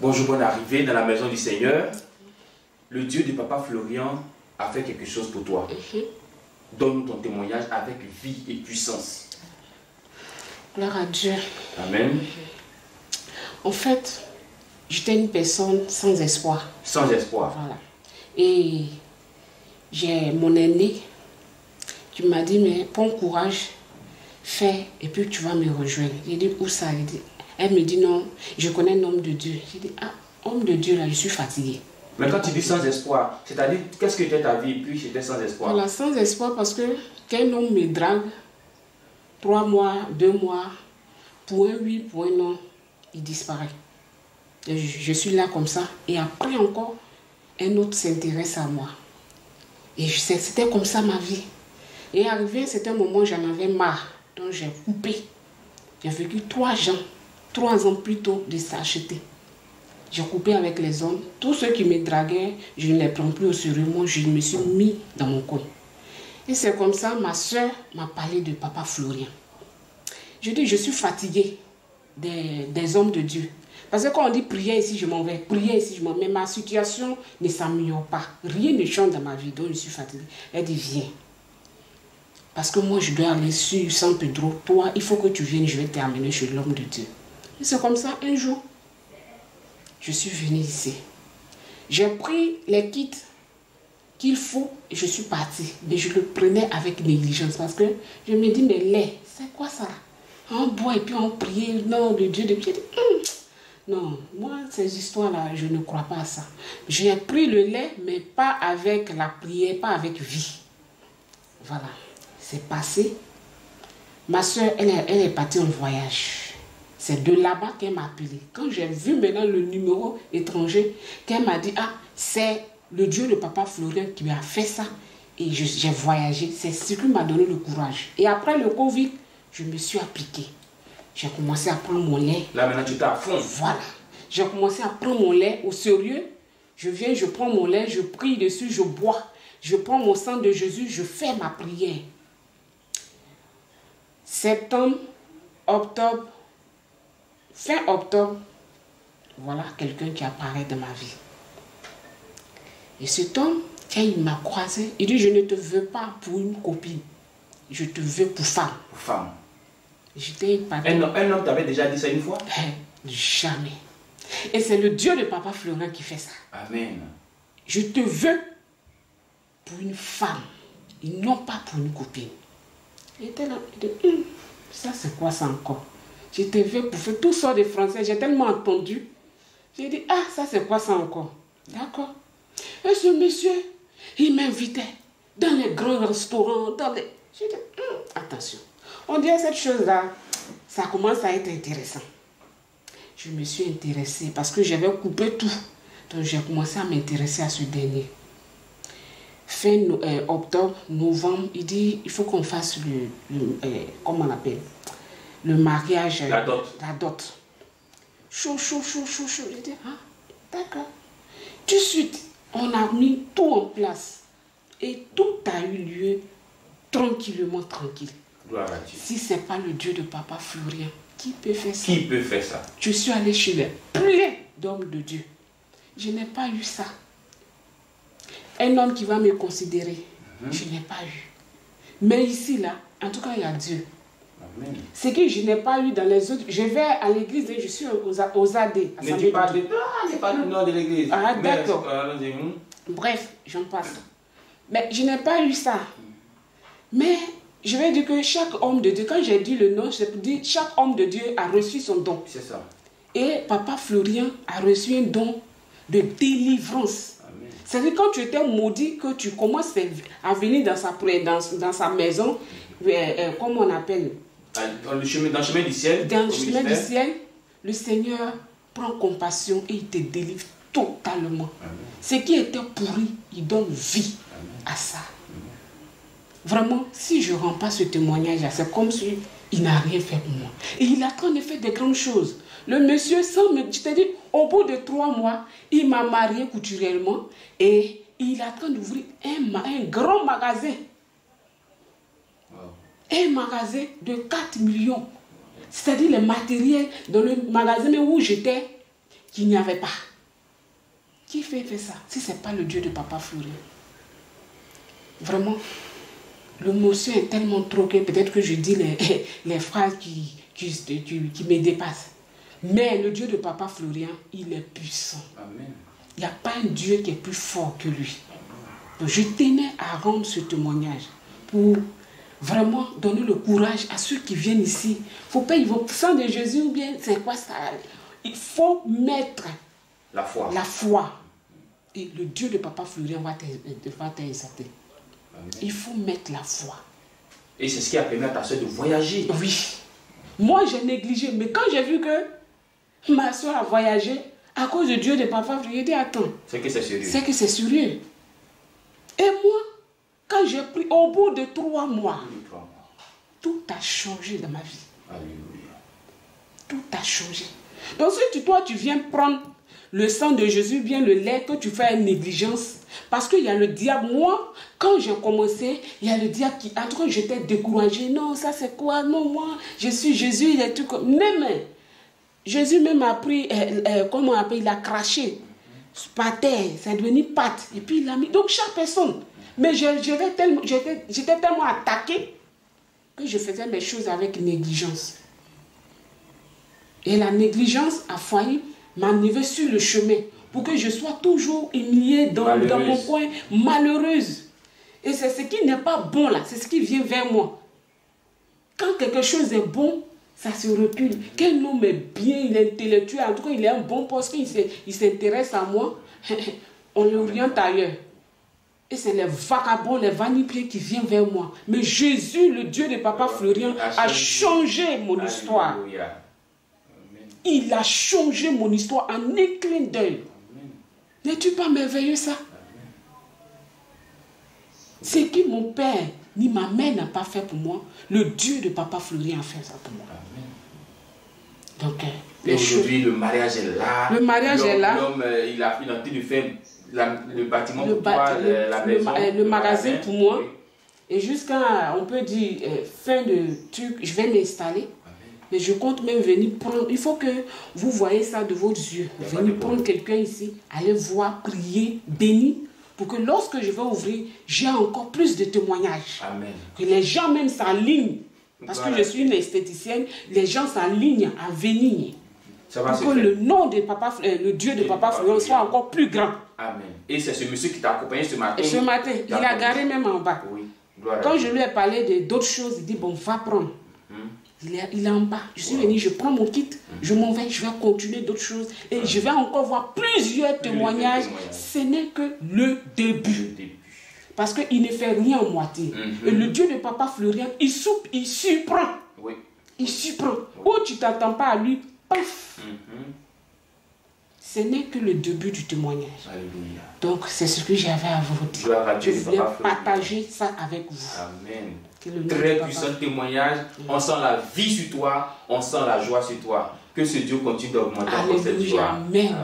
Bonjour, bonne arrivée dans la maison du Seigneur. Le Dieu de Papa Florian a fait quelque chose pour toi. Donne-nous ton témoignage avec vie et puissance. Gloire à Dieu. Amen. En fait, j'étais une personne sans espoir. Sans espoir. Voilà. Et j'ai mon aîné qui m'a dit, mais prends courage, fais, et puis tu vas me rejoindre. J'ai dit, où ça Elle dit- Elle me dit, non, je connais un homme de Dieu. J'ai dit, ah, homme de Dieu, là, je suis fatiguée. Mais quand tu dis sans espoir, c'est-à-dire qu'est-ce que était ta vie et puis j'étais sans espoir? Voilà, sans espoir parce que qu'un homme me drague, trois mois, deux mois, pour un oui, pour un non, il disparaît. Je, je suis là comme ça. Et après encore, un autre s'intéresse à moi. Et c'était comme ça ma vie. Et arrivé, c'était un moment où j'en avais marre. Donc j'ai coupé. J'ai vécu trois ans, trois ans plus tôt de s'acheter. J'ai coupé avec les hommes. Tous ceux qui me draguaient, je ne les prends plus au sérieux. Moi, je me suis mis dans mon coin. Et c'est comme ça, ma soeur m'a parlé de papa Florian. Je dis, je suis fatiguée des, des hommes de Dieu. Parce que quand on dit prière ici, je m'en vais. Prière ici, je m'en vais. Mais ma situation ne s'améliore pas. Rien ne change dans ma vie. Donc, je suis fatiguée. Elle dit, viens. Parce que moi, je dois aller sur San Pedro. Toi, il faut que tu viennes. Je vais t'amener chez l'homme de Dieu. C'est comme ça, un jour, je suis venue ici. J'ai pris les kits qu'il faut et je suis partie. Mais je le prenais avec négligence parce que je me dis, mais lait, c'est quoi ça? On boit et puis on prie, le Dieu de dit, Hum, Non, moi, ces histoires-là, je ne crois pas à ça. J'ai pris le lait, mais pas avec la prière, pas avec vie. Voilà, c'est passé. Ma soeur, elle, elle est partie en voyage. C'est de là-bas qu'elle m'a appelé. Quand j'ai vu maintenant le numéro étranger, qu'elle m'a dit, ah, c'est le Dieu de papa Florian qui m'a fait ça. Et j'ai voyagé. C'est ce qui m'a donné le courage. Et après le Covid, je me suis appliquée. J'ai commencé à prendre mon lait. Là maintenant tu t'es à fond. Voilà. J'ai commencé à prendre mon lait au sérieux. Je viens, je prends mon lait, je prie dessus, je bois. Je prends mon sang de Jésus, je fais ma prière. Septembre, octobre, fin octobre, voilà quelqu'un qui apparaît dans ma vie. Et cet homme, quand il m'a croisé, il dit, je ne te veux pas pour une copine, je te veux pour femme. Femme. J'étais épatée. Un, homme- un homme t'avait déjà dit ça une fois? Eh, Jamais. Et c'est le Dieu de Papa Florent qui fait ça. Amen. Je te veux pour une femme et non pas pour une copine. Il était là, il dit, Hum, ça c'est quoi ça encore? Je pour faire tout ça de français. J'ai tellement entendu. J'ai dit, ah, ça c'est quoi ça encore? D'accord. Et ce monsieur, il m'invitait dans les grands restaurants, dans les... J'ai dit, Hum, attention. On dirait cette chose-là, ça commence à être intéressant je me suis intéressée parce que j'avais coupé tout. Donc j'ai commencé à m'intéresser à ce dernier. Fin euh, octobre, novembre, il dit il faut qu'on fasse le, le euh, comment on appelle le mariage. La dot. La dot. Chaud, chaud, chaud, chaud, chaud. J'ai dit ah, d'accord. Tout de suite, on a mis tout en place et tout a eu lieu tranquillement, tranquille. Gloire à Dieu. Si c'est pas le Dieu de Papa Florian, qui peut faire ça? Qui peut faire ça? Je suis allée chez les plein d'hommes de Dieu. Je n'ai pas eu ça. Un homme qui va me considérer, je n'ai pas eu. Mais ici, là, en tout cas, il y a Dieu. Ce que je n'ai pas eu dans les autres, je vais à l'église et je suis aux, aux AD. Ne dis pas de... Ah, pas le nom de l'église. Ah, d'accord. Bref, j'en passe. Mais je n'ai pas eu ça. Mais je vais dire que chaque homme de Dieu, quand j'ai dit le nom, pour dire chaque homme de Dieu a reçu son don. C'est ça. Et papa Florian a reçu un don de délivrance. C'est-à-dire quand tu étais maudit, que tu commences à venir dans sa, dans, dans sa maison, euh, euh, comment on appelle? Dans le chemin, dans le chemin du ciel. Dans le chemin du ciel, le Seigneur prend compassion et il te délivre totalement. Amen. Ce qui était pourri, il donne vie à ça. Vraiment, si je ne rends pas ce témoignage, c'est comme si il n'a rien fait pour moi. Et il a en train de faire des grandes choses. Le monsieur, sans me... Je te dis, au bout de trois mois, il m'a marié couturièrement et il est en train d'ouvrir un grand magasin. Un magasin de 4 millions. C'est-à-dire les matériels dans le magasin où j'étais, qu'il n'y avait pas. Qui fait, fait ça Si ce n'est pas le Dieu de Papa Florian. Vraiment, l'émotion est tellement troquée. Peut-être que je dis les, les phrases qui, qui, qui, me dépassent. Mais le Dieu de Papa Florian, il est puissant. Il n'y a pas un Dieu qui est plus fort que lui. je tenais à rendre ce témoignage pour vraiment donner le courage à ceux qui viennent ici. Il faut pas, ils vont sang de Jésus ou bien c'est quoi ça? Il faut mettre la foi. La foi. Et le Dieu de Papa Florian va t'exalter. Il faut mettre la foi. Et c'est ce qui a permis à ta soeur de voyager. Oui. Moi, j'ai négligé. Mais quand j'ai vu que ma soeur a voyagé, à cause de Dieu de Papa Florian, j'ai dit attends. C'est que c'est sérieux. C'est que c'est sérieux. Et moi, quand j'ai pris, au bout de trois mois, tout a changé dans ma vie. Alléluia. Tout a changé. Donc si toi, tu viens prendre le sang de Jésus, bien le lait, que tu fais une négligence, parce qu'il y a le diable. Moi, quand j'ai commencé, il y a le diable qui, en tout cas, j'étais découragée. Non, ça c'est quoi? Non, moi, je suis Jésus, il est tout comme... Même, Jésus même a pris, euh, euh, comment on appelle, il a craché par terre, c'est devenu pâte. Et puis il a mis. Donc chaque personne, mais j'étais tellement, tellement attaqué que je faisais mes choses avec négligence. Et la négligence a failli m'enlever sur le chemin pour que je sois toujours humiliée dans, dans mon coin, malheureuse. Et c'est ce qui n'est pas bon là, c'est ce qui vient vers moi. Quand quelque chose est bon, ça se recule. Quel homme est bien, il est intellectuel, en tout cas il est un bon poste, il s'intéresse à moi, on l'oriente ailleurs. Et c'est les vagabonds, les vanipiers qui viennent vers moi. Mais Jésus, le Dieu de Papa Florian, a changé mon histoire. Il a changé mon histoire en un clin d'œil. N'es-tu pas merveilleux ça? Ce que mon père ni ma mère n'a pas fait pour moi, le Dieu de Papa Florian a fait ça pour moi. Donc, euh, aujourd'hui, le mariage est là. Le mariage est là. L'homme, euh, il a pris de faire le bâtiment pour toi, la maison, le, magasin pour moi. Et jusqu'à, on peut dire, euh, fin de truc, je vais m'installer. Mais je compte même venir prendre. Il faut que vous voyez ça de vos yeux. Venir prendre quelqu'un ici, aller voir, prier, bénir. Pour que lorsque je vais ouvrir, j'ai encore plus de témoignages. Amen. Que les gens même s'alignent. Parce que je suis une esthéticienne, les gens s'alignent à venir. Pour que le nom de Papa, euh, le Dieu de Papa Florian soit encore plus grand. Amen. Et c'est ce monsieur qui t'a accompagné ce matin. ce matin, il a garé même en bas. Oui. Quand je lui ai parlé d'autres choses, il dit Bon, va prendre. Hmm. Il, est, il est en bas. Je suis venu, je prends mon kit, hmm. je m'en vais, je vais continuer d'autres choses. Et je vais encore voir plusieurs témoignages. Ce n'est que le début. Parce qu'il ne fait rien en moitié. Hmm. Et le Dieu de Papa Florian, il, soupe, il surprend. Oui. Il surprend. Ou tu ne t'attends pas à lui, ce n'est que le début du témoignage. Alléluia. Donc, c'est ce que j'avais à vous dire. Je voulais partager ça avec vous. Amen. Très puissant témoignage. On sent la vie sur toi, on sent la joie sur toi. Que ce Dieu continue d'augmenter cette joie. Amen.